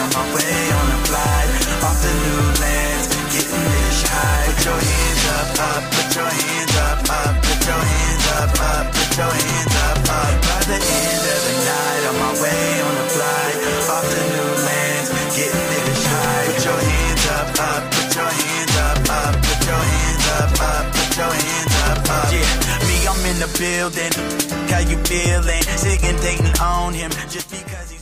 on my way on a flight off the new lands, getting this high. Put your hands up, up, put your hands up, up, put your hands up, up, put your hands up, up. By the end of the night, on my way on a flight off the new lands, getting this high. Put your hands up, up, put your hands up, up, put your hands up, up, put your hands up, up. Yeah, me, I'm in the building. How you feeling? Sick and dating on him just because he's